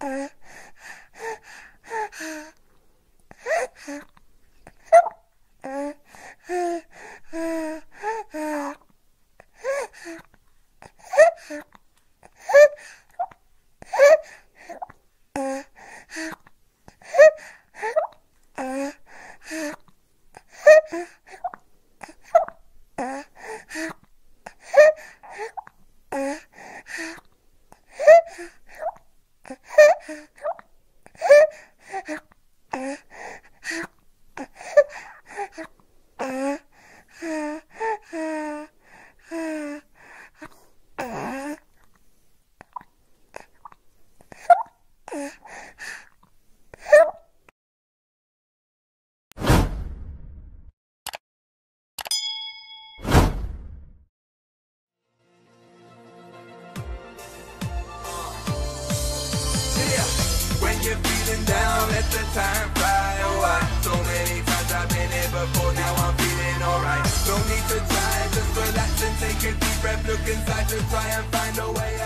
Uh. Uh, uh, uh, feeling down, let the time fly away. So many times I've been here before, now I'm feeling alright. No need to try, just relax and take a deep breath. Look inside to try and find a way.